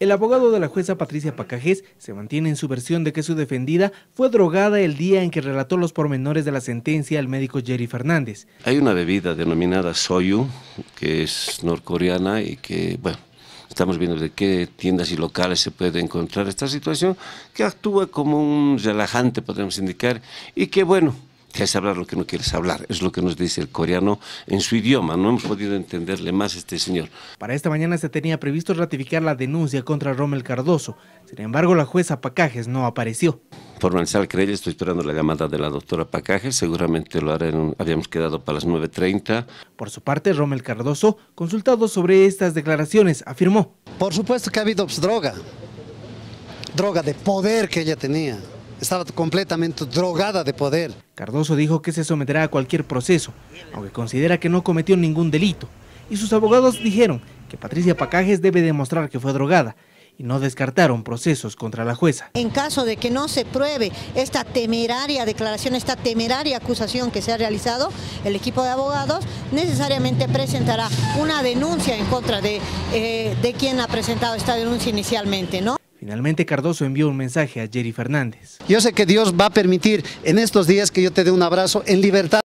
El abogado de la jueza Patricia Pacajes se mantiene en su versión de que su defendida fue drogada el día en que relató los pormenores de la sentencia al médico Jerry Fernández. Hay una bebida denominada Soyu, que es norcoreana y que, bueno, estamos viendo de qué tiendas y locales se puede encontrar esta situación, que actúa como un relajante, podemos indicar, y que, bueno, es hablar lo que no quieres hablar, es lo que nos dice el coreano en su idioma, no hemos podido entenderle más a este señor. Para esta mañana se tenía previsto ratificar la denuncia contra Rommel Cardoso, sin embargo la jueza Pacajes no apareció. Formalizar el querella, estoy esperando la llamada de la doctora Pacajes, seguramente lo harán, habíamos quedado para las 9.30. Por su parte, Rommel Cardoso, consultado sobre estas declaraciones, afirmó. Por supuesto que ha habido pues, droga, droga de poder que ella tenía estaba completamente drogada de poder. Cardoso dijo que se someterá a cualquier proceso, aunque considera que no cometió ningún delito. Y sus abogados dijeron que Patricia Pacajes debe demostrar que fue drogada y no descartaron procesos contra la jueza. En caso de que no se pruebe esta temeraria declaración, esta temeraria acusación que se ha realizado, el equipo de abogados necesariamente presentará una denuncia en contra de, eh, de quien ha presentado esta denuncia inicialmente, ¿no? Finalmente Cardoso envió un mensaje a Jerry Fernández. Yo sé que Dios va a permitir en estos días que yo te dé un abrazo en libertad.